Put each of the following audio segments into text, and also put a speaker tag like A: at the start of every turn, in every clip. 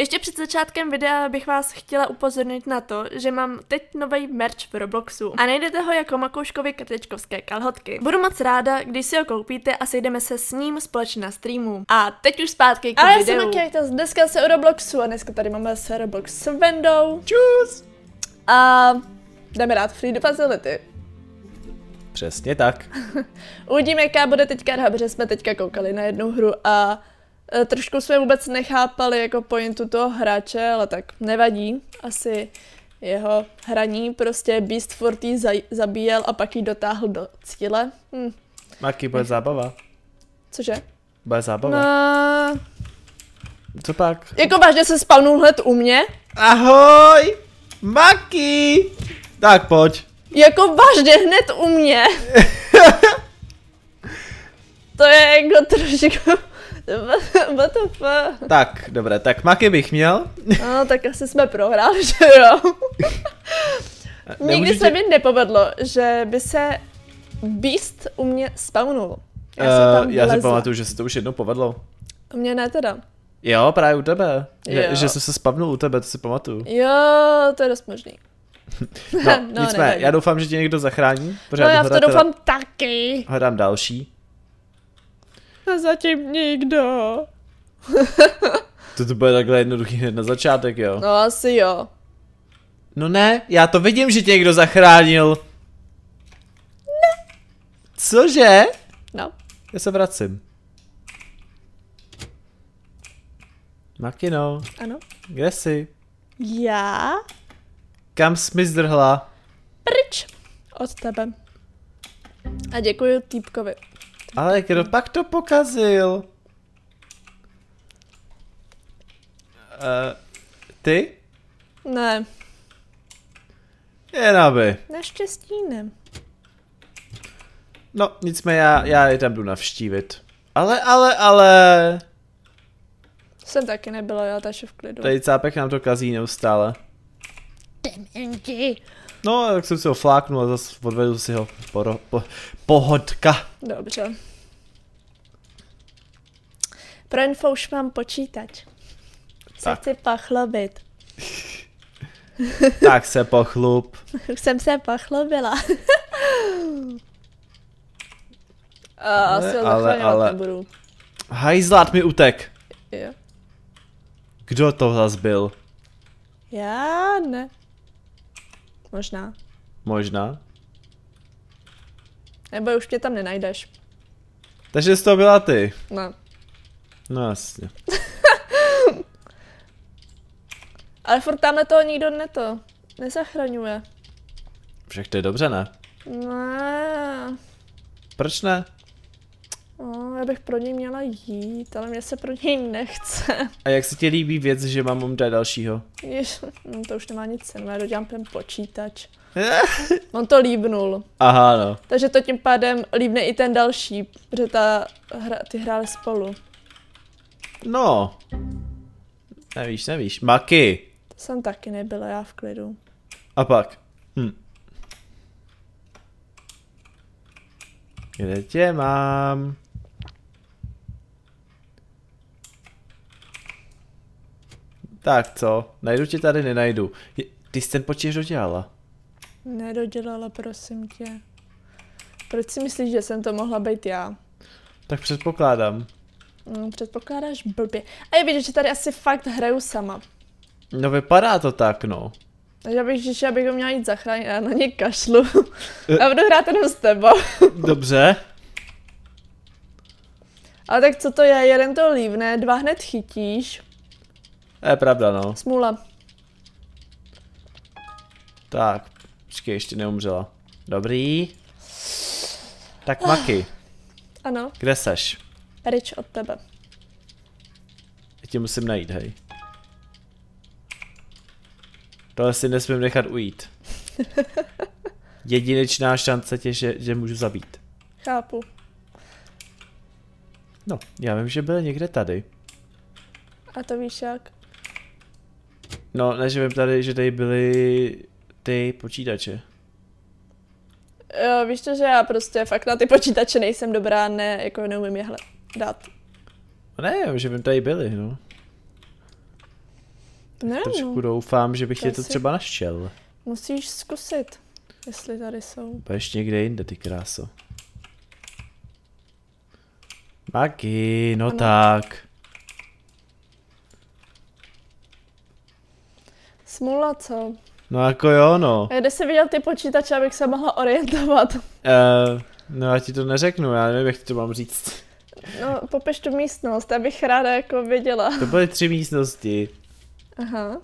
A: Ještě před začátkem videa bych vás chtěla upozornit na to, že mám teď nový merch v Robloxu a najdete ho jako Makouškovi krtečkovské kalhotky. Budu moc ráda, když si ho koupíte a sejdeme se s ním společně na streamu. A teď už zpátky k
B: Ale já
A: videu.
B: jsem Matějta, dneska se o Robloxu a dneska tady máme se Roblox s Vendou.
C: Čus!
B: A jdeme dát free do facility.
C: Přesně tak.
B: Uvidíme, jaká bude teďka hra, protože jsme teďka koukali na jednu hru a trošku jsme vůbec nechápali jako pointu toho hráče, ale tak nevadí. Asi jeho hraní prostě Beast Forty zaj- zabíjel a pak ji dotáhl do cíle. Hm,
C: Maky, bude zábava.
B: cože?
C: Bude zábava.
B: No,
C: Co pak?
B: jako vážně se spawnul hned u mě?
C: Ahoj! Maky! Tak pojď.
B: Jako vážně hned u mě? to je jako trošku... Fuck?
C: Tak, dobré, tak Maky bych měl.
B: No, tak asi jsme prohráli, že jo? Nikdy se mi nepovedlo, že by se Beast u mě spawnul. Já, jsem tam
C: já si pamatuju, že se to už jednou povedlo.
B: U mě ne teda.
C: Jo, právě u tebe. Že,
B: Jo.
C: že jsem se spavnul u tebe, to si pamatuju.
B: Jo, to je dost možný.
C: No,
B: No,
C: nicméně,
B: nevadí.
C: já doufám, že tě někdo zachrání.
B: No já v to
C: teda-
B: doufám taky.
C: Hledám další.
B: A zatím nikdo.
C: To to bude takhle jednoduchý hned na začátek, jo.
B: No asi jo.
C: No ne, já to vidím, že tě někdo zachránil. Ne. Cože?
B: No.
C: Já se vracím. Makino,
B: Ano.
C: kde jsi?
B: Já?
C: Kam jsi mi zdrhla?
B: Pryč. Od tebe. A děkuji týpkovi.
C: Ale kdo pak to pokazil? Uh, ty?
B: Ne,
C: Jen aby.
B: naštěstí ne.
C: No, nicméně já, já je tam jdu navštívit. Ale, ale, ale...
B: Jsem taky nebyla, já taši v klidu.
C: Tady cápek nám to kazí neustále.
B: Dementi.
C: No, tak jsem si ho fláknul a zase odvedu si ho poro, po, pohodka.
B: Dobře. Pro info už mám počítač. Se
C: Tak.
B: chci pachlobit.
C: Tak se pochlup.
B: Už jsem se pachlobila. A asi ho
C: ale- ale-
B: nebudu.
C: Hajzlát mi utek.
B: Jo.
C: Kdo to zas byl?
B: Já ne. Možná.
C: Možná.
B: Nebo už mě tam nenajdeš.
C: Takže jsi to byla ty.
B: No.
C: No jasně.
B: Ale furt tamhle toho nikdo neto. Nezachraňuje.
C: Však to je dobře, ne?
B: Ne.
C: Proč ne?
B: No, já bych pro něj měla jít, ale mě se pro něj nechce.
C: A jak se ti líbí věc, že mám dát dalšího?
B: Jež, no, to už nemá nic cenu, já dodělám ten počítač. On to líbnul.
C: Aha, no.
B: Takže to tím pádem líbne i ten další, protože ta hra, ty hráli spolu.
C: No. Nevíš, nevíš. Maky.
B: Jsem taky nebyla, já v klidu.
C: A pak. Hm. Kde tě mám? Tak co? Najdu tě tady, nenajdu. Je- Ty jsi ten počítač dodělala.
B: Nedodělala, prosím tě. Proč si myslíš, že jsem to mohla být já?
C: Tak předpokládám.
B: No, předpokládáš blbě. A je vidět, že tady asi fakt hraju sama.
C: No vypadá to tak, no.
B: Takže abych, že abych ho měla jít zachránit, já na ně kašlu. Já budu hrát jenom s tebou.
C: Dobře.
B: Ale tak co to je? Jeden to lívne, dva hned chytíš.
C: Je pravda, no.
B: Smůla.
C: Tak, počkej, ještě neumřela. Dobrý. Tak Maky,
B: Ano,
C: kde seš?
B: pryč od tebe.
C: Já tě musím najít, hej. Tohle si nesmím nechat ujít. Jedinečná šance tě, že, že můžu zabít.
B: Chápu.
C: No, já vím, že byl někde tady.
B: A to víš jak?
C: No, ne, že vím tady, že tady byly ty počítače.
B: Jo, víš to, že já prostě fakt na ty počítače nejsem dobrá, ne, jako neumím je dát.
C: No ne, že vím, tady byly, no.
B: Ne,
C: Trošku
B: no,
C: doufám, že bych tě to třeba našel.
B: musíš zkusit, jestli tady jsou.
C: Budeš někde jinde, ty kráso. Maki, no
B: Ano.
C: tak.
B: Smůla, co?
C: No jako jo, no.
B: A kde jsi viděl ty počítače, abych se mohla orientovat?
C: Uh, no já ti to neřeknu, já nevím, jak ti to mám říct.
B: No, popiš tu místnost, abych ráda jako viděla.
C: To byly tři místnosti,
B: Aha.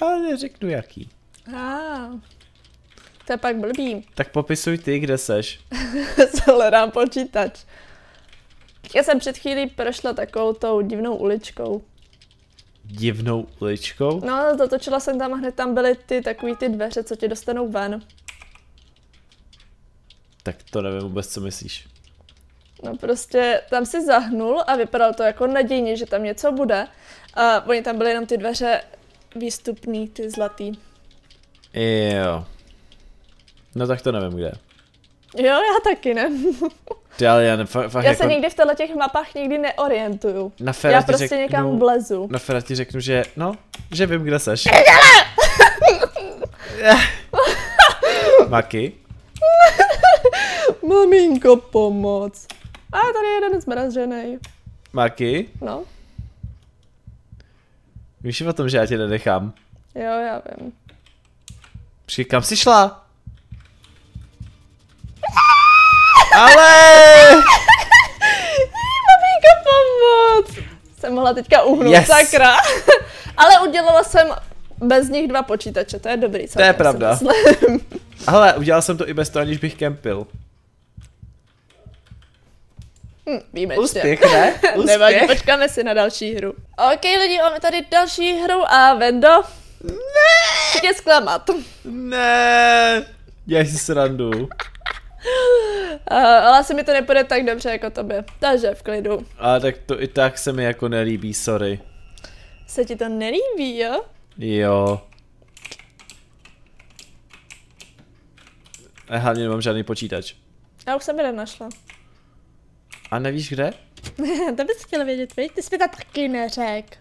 C: ale neřeknu jaký.
B: Ah. To je pak blbý.
C: Tak popisuj ty, kde seš.
B: Hledám počítač. Já jsem před chvílí prošla takovou tou divnou uličkou.
C: Divnou uličkou.
B: No, zatočila jsem tam a hned tam byly ty takový ty dveře, co tě dostanou ven.
C: Tak to nevím vůbec, co myslíš.
B: No prostě tam si zahnul a vypadalo to jako nadějně, že tam něco bude. A oni tam byly jenom ty dveře výstupný, ty zlatý.
C: Jo. No tak to nevím, kde.
B: Jo, já taky ne.
C: Ty, ale já ne, fa- fakt
B: Já
C: jako
B: se nikdy v těchto těch mapách nikdy neorientuju.
C: na
B: Já prostě
C: řeknu,
B: někam vlezu.
C: Na Fera ti řeknu, že no, že vím, kde seš. Maki?
B: Maminko, pomoc. A tady je jeden zmražený.
C: Maki?
B: No,
C: Víš o tom, že já tě nenechám.
B: jo, já vím.
C: Počkej, kam jsi šla? Ale!
B: Maminko, pomoc! Jsem mohla teďka uhnout,
C: Yes.
B: sakra. Ale udělala jsem bez nich dva počítače, to je dobrý.
C: To je pravda. Ale udělal jsem to i bez toho, aniž bych kempil.
B: Hm, výjimečně.
C: Úspěch, ne? Úspěch.
B: Nevadí, počkáme si na další hru. Ok, lidi, máme tady další hru a Vendo. Ne! Tě zklamat. Uh,
C: Ne. Dělej si srandu.
B: ale asi mi to nepůjde tak dobře jako tobě. Takže v klidu.
C: Ale tak to i tak se mi jako nelíbí, sorry.
B: Se ti to nelíbí, jo?
C: Jo. A hlavně nemám žádný počítač.
B: Já už jsem jeden našla.
C: A nevíš kde?
B: to bys chtěl vědět, viď? Ty jsi mi to taky neřek.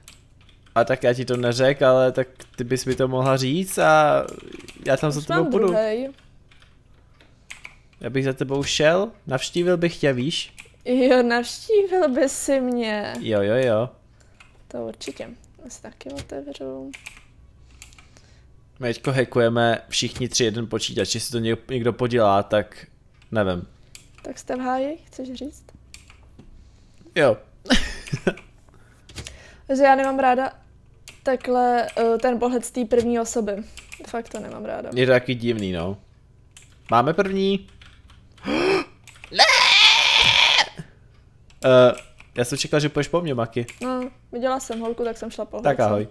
C: A tak já ti to neřek, ale tak ty bys mi to mohla říct a já tam za
B: Už
C: tebou
B: mám
C: půjdu.
B: druhej.
C: Já bych za tebou šel, navštívil bych tě, víš?
B: Jo, navštívil by si mě.
C: Jo, jo, jo.
B: To určitě. Já si taky otevřu.
C: My teďko hackujeme všichni tři jeden počítač, jestli to něk- někdo podělá, tak nevím.
B: Tak jste v háji, chceš říct?
C: Jo.
B: Takže já nemám ráda takhle uh, ten pohled z té první osoby. Fakt to nemám ráda.
C: Je to taky divný, no. Máme první? ne! Uh, já jsem čekal, že půjdeš po mně, Maki.
B: No, viděla jsem holku, tak jsem šla po
C: Tak ahoj.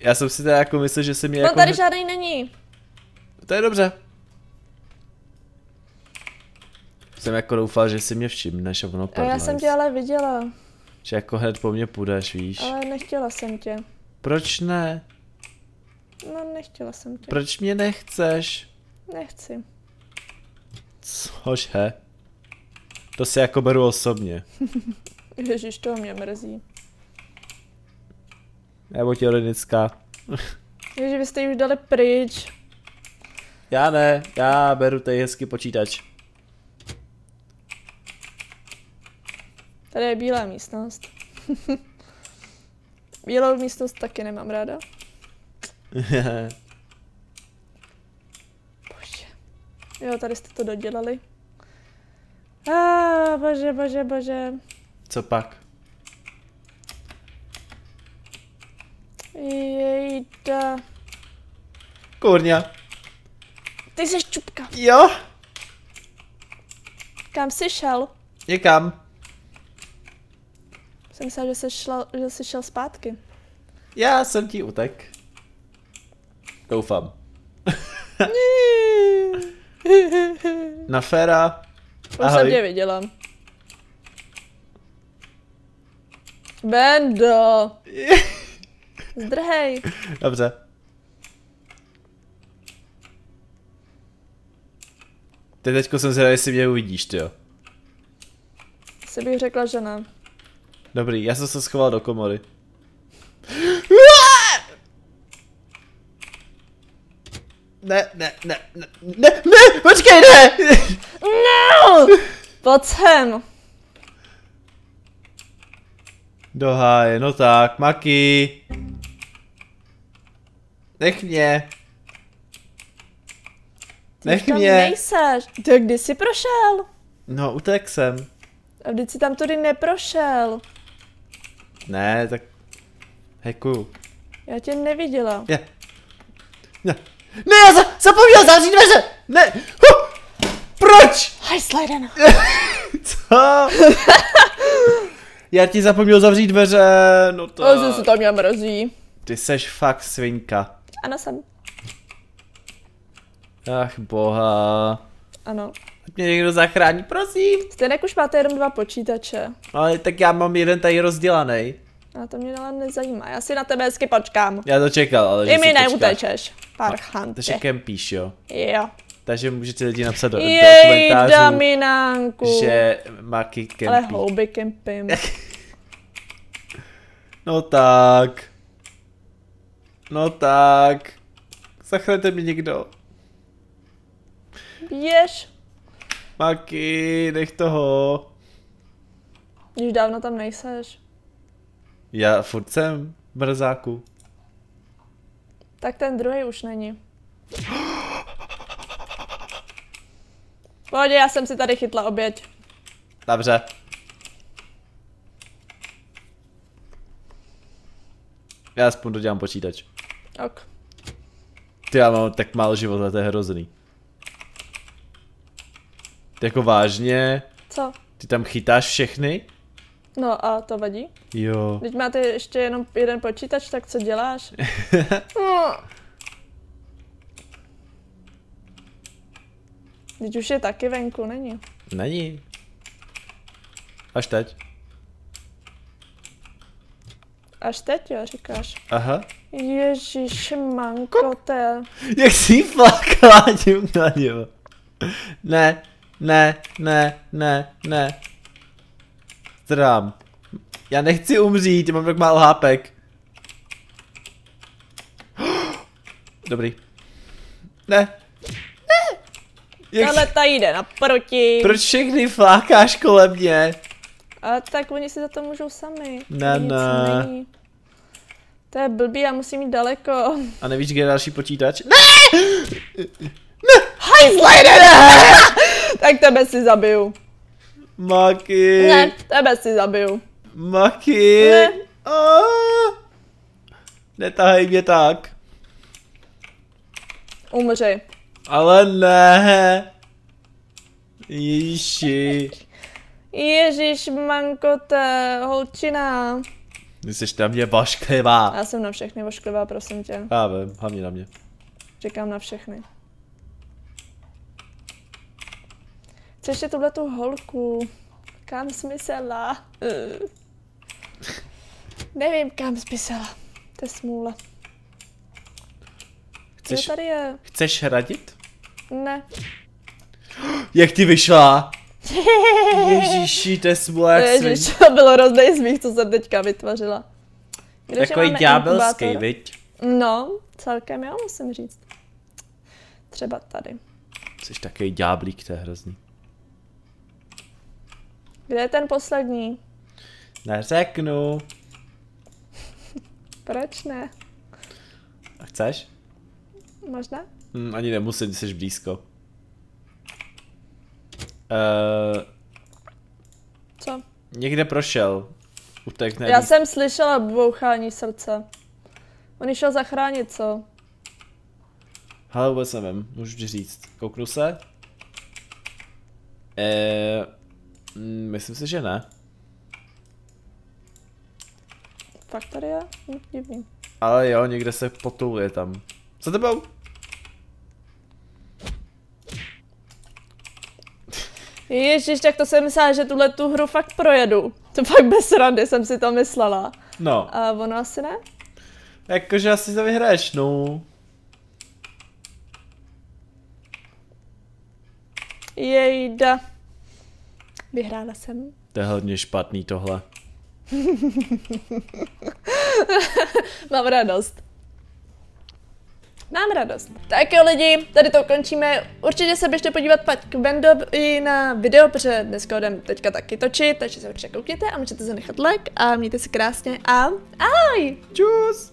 C: Já jsem si teda jako myslel, že se mě
B: No
C: jako...
B: tady žádný není.
C: To je dobře. Jsem jako doufal, že si mě všimneš a ono
B: A
C: padlo.
B: já jsem tě ale viděla,
C: Že jako hned po mně půjdeš, víš.
B: ale nechtěla jsem tě.
C: Proč ne?
B: No, nechtěla jsem tě.
C: Proč mě nechceš?
B: Nechci.
C: Cože? To si jako beru osobně.
B: Ježíš, to mě mrzí.
C: Nebo tě Linická.
B: Ježíš, vy jste ji už dali pryč.
C: Já ne, já beru tady hezky počítač.
B: Tady je bílá místnost. Bílou místnost taky nemám ráda. Bože. Jo, tady jste to dodělali. Ah, bože, bože, bože.
C: Co pak?
B: Jejda.
C: Kurňa.
B: Ty jsi čupka.
C: Jo?
B: Kam jsi šel?
C: Někam.
B: Jsem myslela, že jsi, šla, že jsi šel zpátky.
C: Já jsem ti utek. Doufám. Na féra.
B: Už jsem tě viděla. Bendo. Zdrhej.
C: Dobře. Teď teďko jsem zvědavý, jestli mě uvidíš, ty jo.
B: Si bych řekla, že ne.
C: Dobrý, já jsem se schoval do komory. Ne, ne, ne, ne, ne, ne, počkej, ne!
B: No! Pojď sem.
C: Do háje, no tak, Maki. Nech mě.
B: Ty
C: Nech
B: tam
C: mě.
B: nejseš. Ty kdy jsi prošel?
C: No, utek jsem.
B: A vždyť jsi tam tudy neprošel.
C: Ne, tak... Hekuju.
B: Já tě neviděla.
C: Je. Ne. Ne, já za, zapomněl zavřít dveře! Ne! Huh! Proč?
B: Hej, Sliden.
C: Co? já ti zapomněl zavřít dveře, no to...
B: O, že se to mě mrzí.
C: Ty seš fakt svinka.
B: Ano, jsem.
C: Ach boha.
B: Ano.
C: Mě někdo zachrání, prosím.
B: Stejně už máte jenom dva počítače.
C: Ale tak já mám jeden tady rozdělaný.
B: A to mě ale nezajímá. Já si na tebe hezky počkám.
C: Já to čekal, ale že
B: I mi neutečeš.
C: Takže
B: Parchante.
C: kempíš, jo.
B: Jo.
C: Takže můžete lidi napsat do, do
B: Jej,
C: komentářů,
B: Daminánku.
C: že Maki kempí.
B: Ale houby kempím.
C: No tak. No tak. Zachraňte mi někdo.
B: Běž.
C: Maki, nech toho.
B: Když dávno tam nejseš.
C: Já furt jsem mrzáku.
B: Tak ten druhý už není. Pohodě, já jsem si tady chytla oběť.
C: Dobře. Já aspoň dodělám počítač.
B: Ok.
C: Ty já mám tak málo života, to je hrozný. Jako vážně?
B: Co?
C: Ty tam chytáš všechny?
B: No a to vadí?
C: Jo.
B: Teď máte ještě jenom jeden počítač, tak co děláš? Teď už je taky venku, není?
C: Není. Až teď.
B: Až teď, jo, říkáš.
C: Aha.
B: Ježíš, manko, té.
C: Jak jsi flakala tím na něho. Ne, ne, ne, ne, ne. Zdrám. Já nechci umřít, mám tak málo hápek. Dobrý. Ne. Ne. Jak,
B: Ale ta jde naproti.
C: proč všechny flákáš kolem mě?
B: A tak oni si za to můžou sami.
C: Ne,
B: Nic
C: ne.
B: není. To je blbý, já musím jít daleko.
C: A nevíš, kde je další počítač? Ne!
B: Hajzlejde, tak tebe si zabiju.
C: Maki.
B: Ne, tebe si zabiju.
C: Maki.
B: Ne.
C: Ah. Netahej mě tak.
B: Umři.
C: Ale ne. Ježiši.
B: Ježíš, manko, té holčina.
C: Ty jsi na mě vašklivá.
B: Já jsem na všechny ošklivá, prosím tě.
C: Já vím, hlavně na mě.
B: Říkám na všechny. Ještě tuhle tu holku. Kam smyslela? Uh. Nevím, kam smyslela. To je smůla. Co
C: Chceš,
B: tady je?
C: chceš radit?
B: Ne.
C: Jak ty vyšla? Ježiši, to je smůla jak svin.
B: to bylo rozdej z mých, co jsem teďka vytvořila. Kdeže
C: Takový ďábelský, viď?
B: No, celkem jo, musím říct. Třeba tady.
C: Jsi takový ďáblík, to je hrozný.
B: Kde je ten poslední?
C: Neřeknu.
B: Proč ne?
C: A chceš?
B: Možná?
C: Hm, ani nemusím, jsi blízko. Uh,
B: Co?
C: někde prošel. Utekne.
B: Já jsem slyšela bouchání srdce. On šel zachránit, co?
C: Hele, vůbec nevím, můžu ti říct. Kouknu se. Eh, mm, myslím si, že ne.
B: Fakt tady je? Hm, divný.
C: Ale jo, někde se potuluje tam. Za tebou?
B: Ježiš, tak to jsem myslela, že tuhle tu hru fakt projedu. To fakt bez randy jsem si to myslela.
C: No,
B: A ono asi ne?
C: jakože asi to vyhraješ, no.
B: Jejda. Vyhrála jsem.
C: To je hodně špatný tohle.
B: Mám radost. Mám radost. Tak jo lidi, tady to končíme. Určitě se běžte podívat pak k Vendovi na video, protože dneska jdem teďka taky točit, takže se určitě koukněte a můžete zanechat like a mějte se krásně a ahoj!
C: Čus!